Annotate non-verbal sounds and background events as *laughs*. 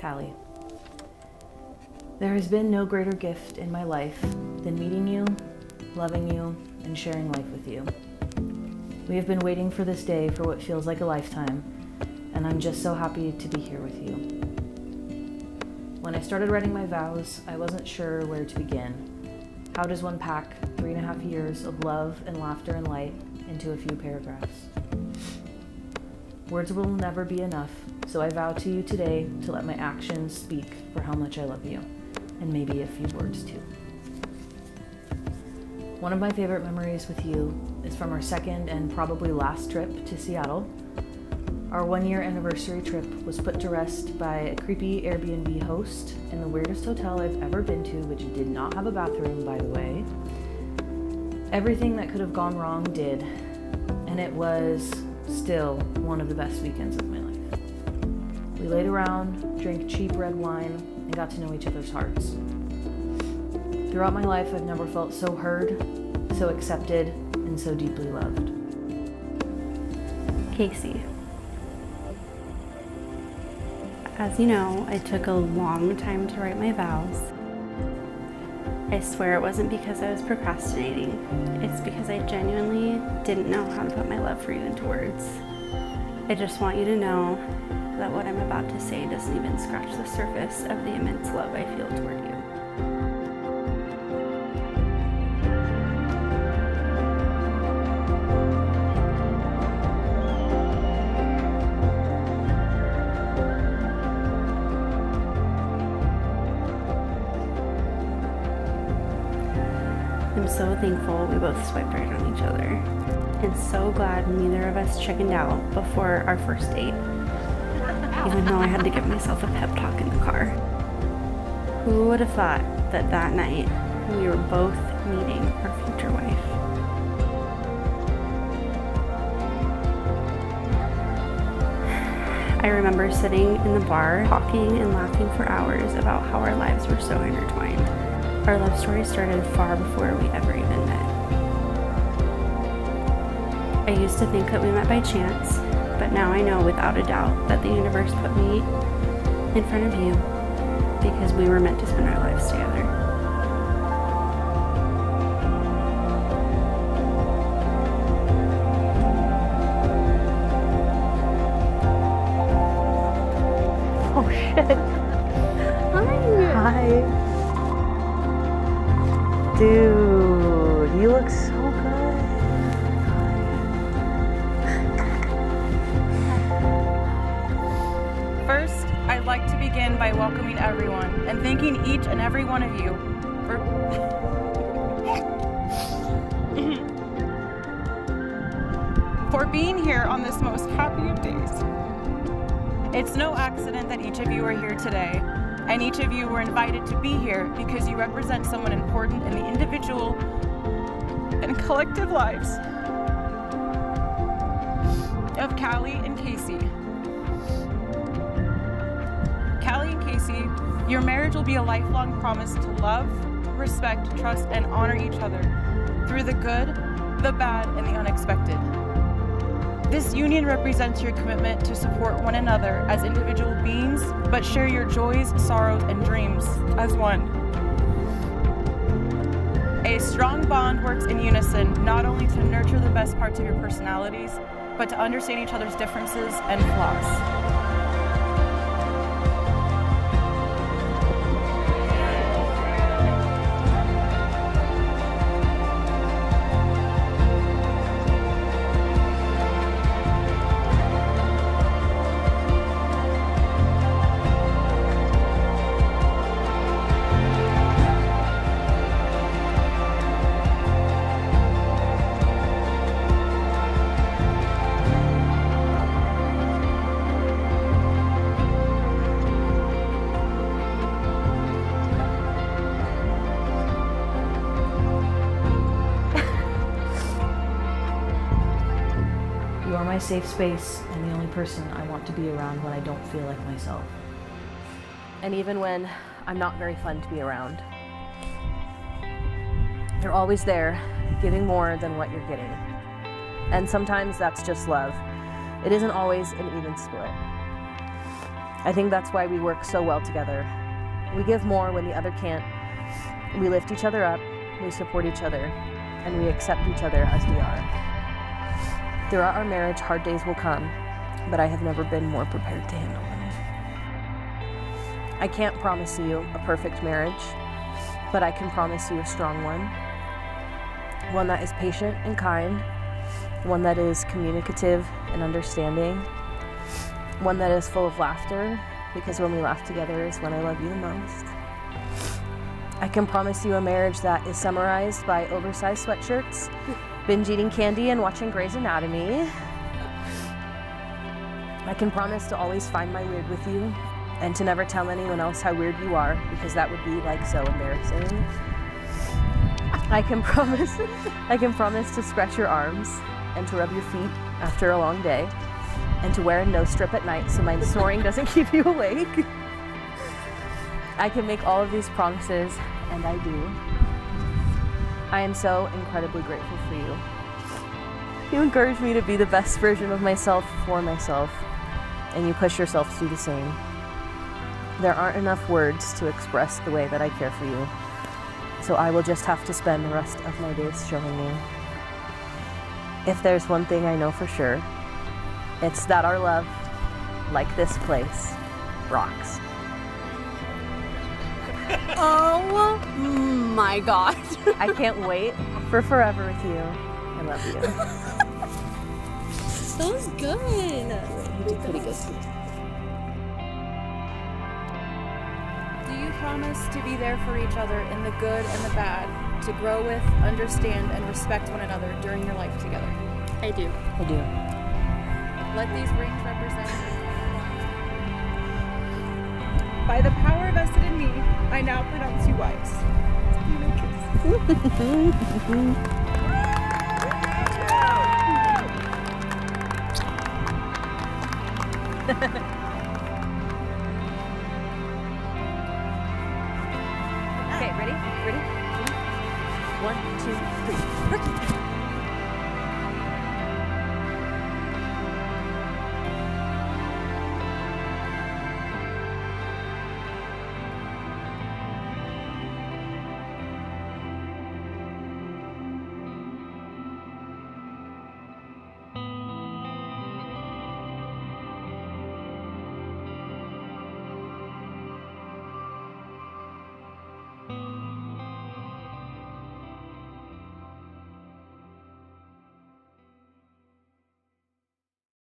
Kali. There has been no greater gift in my life than meeting you, loving you, and sharing life with you. We have been waiting for this day for what feels like a lifetime, and I'm just so happy to be here with you. When I started writing my vows, I wasn't sure where to begin. How does one pack three and a half years of love and laughter and light into a few paragraphs? Words will never be enough, so I vow to you today to let my actions speak for how much I love you, and maybe a few words too. One of my favorite memories with you is from our second and probably last trip to Seattle. Our one year anniversary trip was put to rest by a creepy Airbnb host in the weirdest hotel I've ever been to, which did not have a bathroom, by the way. Everything that could have gone wrong did, and it was still one of the best weekends of my life. We laid around, drank cheap red wine, and got to know each other's hearts. Throughout my life, I've never felt so heard, so accepted, and so deeply loved. Casey. As you know, it took a long time to write my vows. I swear it wasn't because I was procrastinating. It's because I genuinely didn't know how to put my love for you into words. I just want you to know that what I'm about to say doesn't even scratch the surface of the immense love I feel toward you. So thankful we both swiped right on each other. And so glad neither of us chickened out before our first date. Even though I had to give myself a pep talk in the car. Who would have thought that that night we were both meeting our future wife? I remember sitting in the bar talking and laughing for hours about how our lives were so intertwined. Our love story started far before we ever even met. I used to think that we met by chance, but now I know without a doubt that the universe put me in front of you because we were meant to spend our lives together. Oh shit. Hi! Hi. Dude, you look so good. First, I'd like to begin by welcoming everyone and thanking each and every one of you for *laughs* for being here on this most happy of days. It's no accident that each of you are here today, and each of you were invited to be here because you represent someone important in the individual and collective lives of Kali and Casey. Kali and Casey, your marriage will be a lifelong promise to love, respect, trust, and honor each other through the good, the bad, and the unexpected. This union represents your commitment to support one another as individual beings, but share your joys, sorrows, and dreams as one. A strong bond works in unison not only to nurture the best parts of your personalities, but to understand each other's differences and flaws. Safe space and the only person I want to be around when I don't feel like myself. And even when I'm not very fun to be around. You're always there, giving more than what you're getting. And sometimes that's just love. It isn't always an even split. I think that's why we work so well together. We give more when the other can't. We lift each other up, we support each other, and we accept each other as we are. Throughout our marriage, hard days will come, but I have never been more prepared to handle them. I can't promise you a perfect marriage, but I can promise you a strong one. One that is patient and kind, one that is communicative and understanding, one that is full of laughter, because when we laugh together is when I love you the most. I can promise you a marriage that is summarized by oversized sweatshirts, binge eating candy, and watching Grey's Anatomy. I can promise to always find my weird with you and to never tell anyone else how weird you are because that would be like so embarrassing. I can *laughs* promise I can promise to stretch your arms and to rub your feet after a long day and to wear a nose strip at night so my snoring doesn't keep you *laughs* awake. I can make all of these promises, and I do. I am so incredibly grateful for you. You encourage me to be the best version of myself for myself, and you push yourself to do the same. There aren't enough words to express the way that I care for you, so I will just have to spend the rest of my days showing you. If there's one thing I know for sure, it's that our love, like this place, rocks. *laughs* Oh my god. I can't wait for forever with you. I love you. *laughs* that was good. You did pretty good. Do you promise to be there for each other in the good and the bad, to grow with, understand, and respect one another during your life together? I do. I do. Let these rings represent. By the power vested in me, I now pronounce you wise. okay, ready? Ready? One, two,